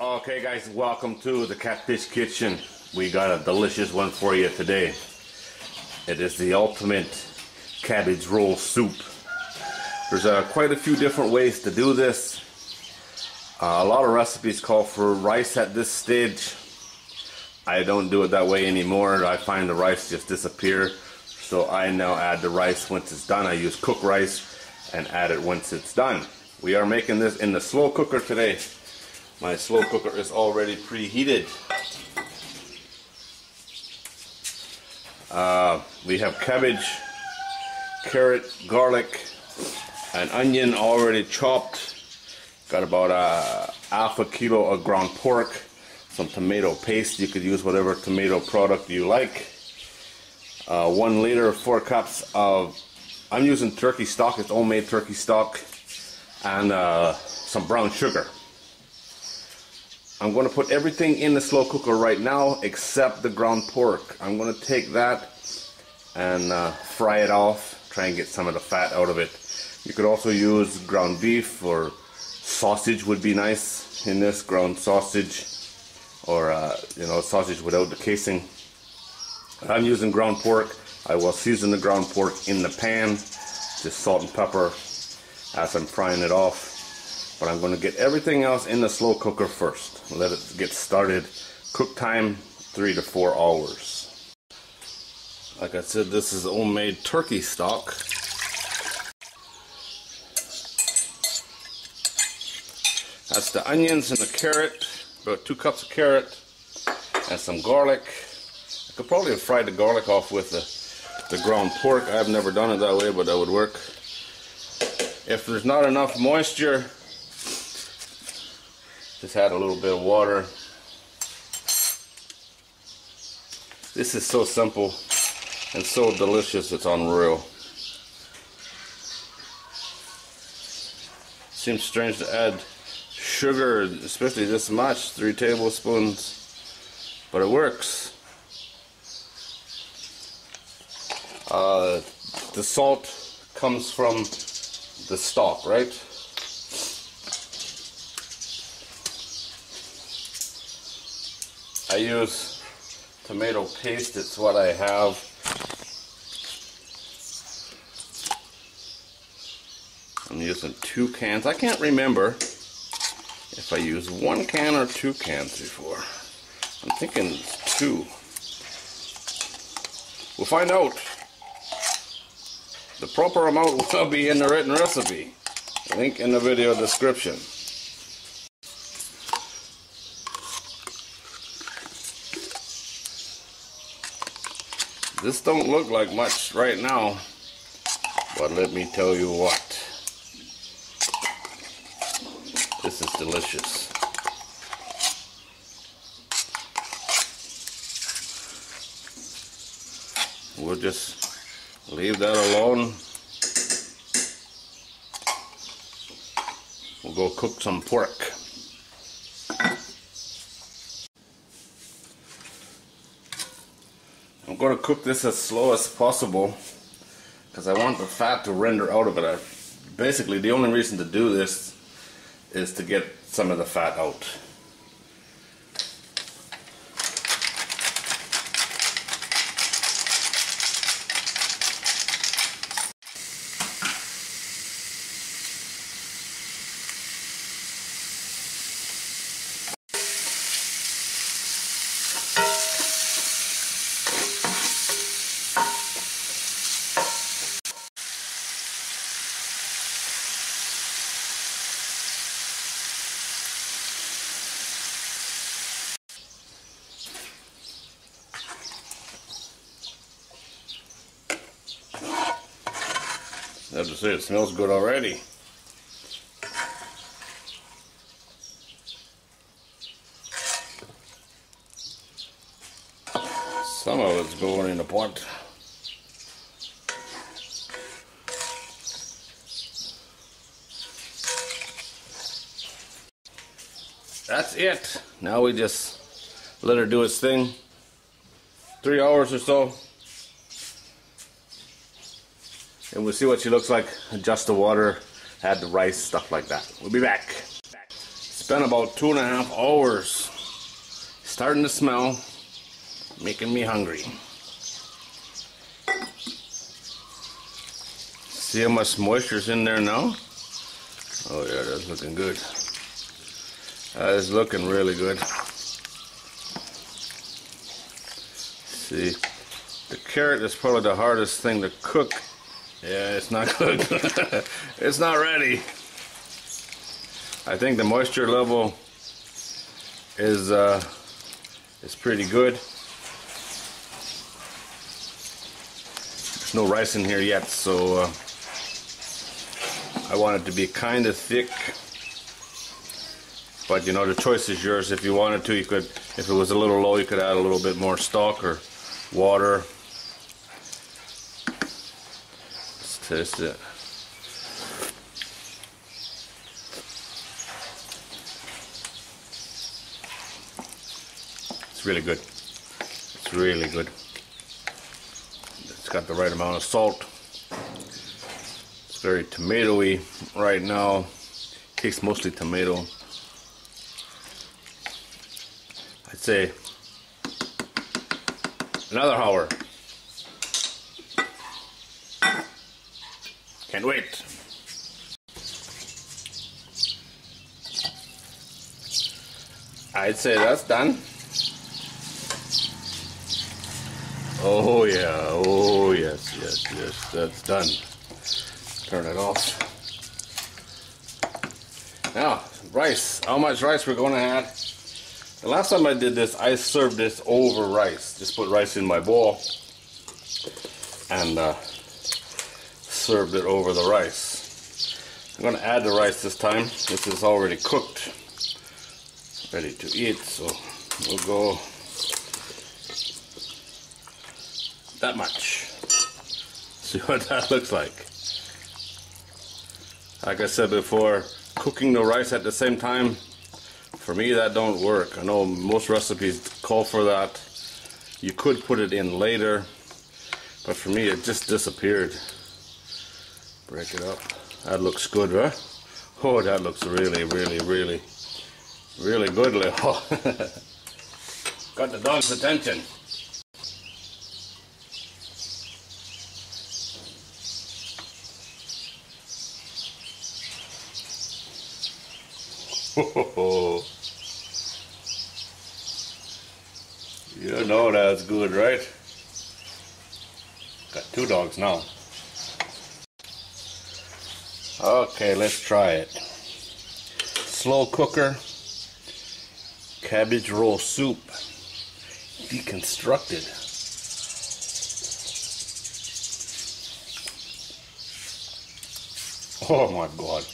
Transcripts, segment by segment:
Okay guys, welcome to the Catfish Kitchen. We got a delicious one for you today. It is the ultimate cabbage roll soup. There's uh, quite a few different ways to do this. Uh, a lot of recipes call for rice at this stage. I don't do it that way anymore. I find the rice just disappear. So I now add the rice once it's done. I use cooked rice and add it once it's done. We are making this in the slow cooker today. My slow cooker is already preheated. Uh, we have cabbage, carrot, garlic, and onion already chopped. Got about a half a kilo of ground pork, some tomato paste. You could use whatever tomato product you like. Uh, one liter, four cups of, I'm using turkey stock, it's homemade turkey stock, and uh, some brown sugar. I'm going to put everything in the slow cooker right now except the ground pork. I'm going to take that and uh, fry it off, try and get some of the fat out of it. You could also use ground beef or sausage would be nice in this, ground sausage or uh, you know sausage without the casing. I'm using ground pork. I will season the ground pork in the pan, just salt and pepper as I'm frying it off. But I'm going to get everything else in the slow cooker first. Let it get started. Cook time three to four hours. Like I said, this is homemade turkey stock. That's the onions and the carrot, about two cups of carrot, and some garlic. I could probably have fried the garlic off with the, the ground pork. I've never done it that way, but that would work. If there's not enough moisture, just add a little bit of water. This is so simple and so delicious, it's unreal. Seems strange to add sugar, especially this much, three tablespoons, but it works. Uh, the salt comes from the stock, right? I use tomato paste, it's what I have. I'm using two cans. I can't remember if I used one can or two cans before. I'm thinking two. We'll find out. The proper amount will be in the written recipe. Link in the video description. This don't look like much right now, but let me tell you what. This is delicious. We'll just leave that alone. We'll go cook some pork. I'm going to cook this as slow as possible because I want the fat to render out of it. I, basically, the only reason to do this is to get some of the fat out. I have to say, it smells good already. Some of it's going in the pot. That's it. Now we just let her do its thing. Three hours or so. And we'll see what she looks like. Adjust the water, add the rice, stuff like that. We'll be back. Been about two and a half hours. Starting to smell, making me hungry. See how much moisture's in there now? Oh yeah, that's looking good. That is looking really good. See, the carrot is probably the hardest thing to cook. Yeah, it's not good. it's not ready. I think the moisture level is uh, is pretty good. There's no rice in here yet, so uh, I want it to be kind of thick. But you know, the choice is yours. If you wanted to, you could, if it was a little low, you could add a little bit more stock or water. It. It's really good. It's really good. It's got the right amount of salt. It's very tomatoey right now. Tastes mostly tomato. I'd say another hour. Can't wait. I'd say that's done. Oh yeah, oh yes, yes, yes, that's done. Turn it off. Now, rice. How much rice we're gonna add? The last time I did this, I served this over rice. Just put rice in my bowl and uh, served it over the rice. I'm gonna add the rice this time. This is already cooked, ready to eat. So we'll go that much. See what that looks like. Like I said before, cooking the rice at the same time, for me that don't work. I know most recipes call for that. You could put it in later, but for me it just disappeared. Break it up. That looks good, right? Oh, that looks really, really, really, really good, Leo. Got the dog's attention. you know that's good, right? Got two dogs now. Okay, let's try it. Slow cooker, cabbage roll soup, deconstructed. Oh my god.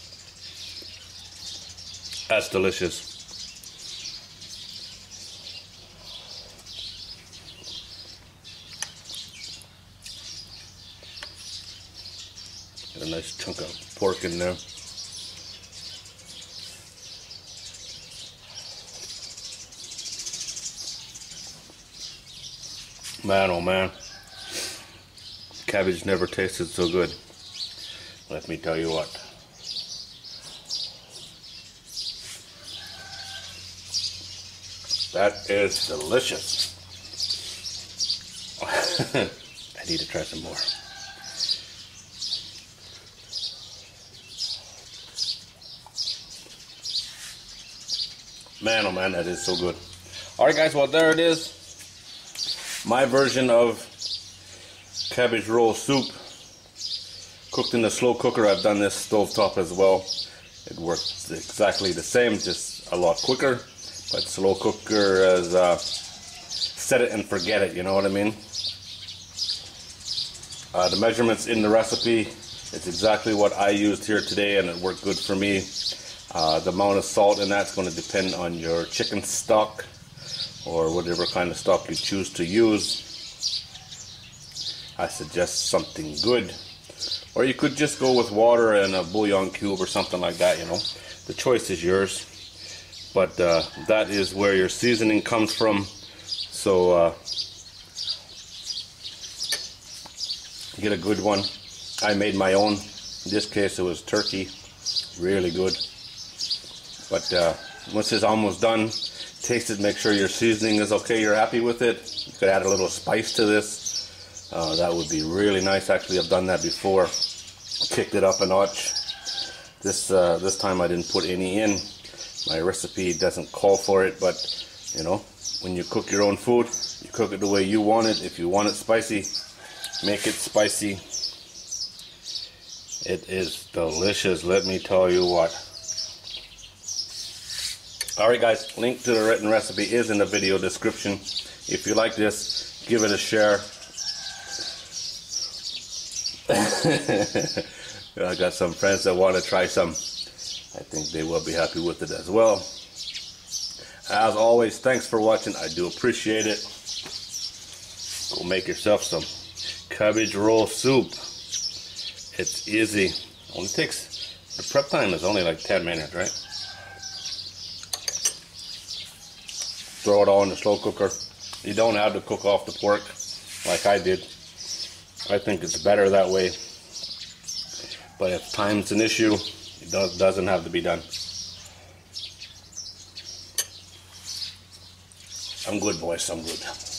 That's delicious. A nice chunk of pork in there. Man, oh man. Cabbage never tasted so good. Let me tell you what. That is delicious. I need to try some more. Man, oh man, that is so good. All right, guys, well, there it is. My version of cabbage roll soup cooked in a slow cooker. I've done this stovetop as well. It works exactly the same, just a lot quicker. But slow cooker is uh, set it and forget it, you know what I mean? Uh, the measurements in the recipe, it's exactly what I used here today and it worked good for me. Uh, the amount of salt in that's going to depend on your chicken stock or whatever kind of stock you choose to use. I suggest something good. Or you could just go with water and a bouillon cube or something like that, you know. The choice is yours but uh, that is where your seasoning comes from so uh, get a good one I made my own in this case it was turkey really good But uh, once it's almost done, taste it, make sure your seasoning is okay, you're happy with it. You could add a little spice to this. Uh, that would be really nice. Actually, I've done that before. Kicked it up a notch. This uh, this time I didn't put any in. My recipe doesn't call for it, but you know, when you cook your own food, you cook it the way you want it. If you want it spicy, make it spicy. It is delicious, let me tell you what. Alright guys, link to the written recipe is in the video description. If you like this, give it a share. I got some friends that want to try some. I think they will be happy with it as well. As always, thanks for watching. I do appreciate it. Go make yourself some cabbage roll soup. It's easy. Only takes, the prep time is only like 10 minutes, right? Throw it all in the slow cooker. You don't have to cook off the pork like I did. I think it's better that way. But if time's an issue, it does, doesn't have to be done. I'm good, boys. I'm good.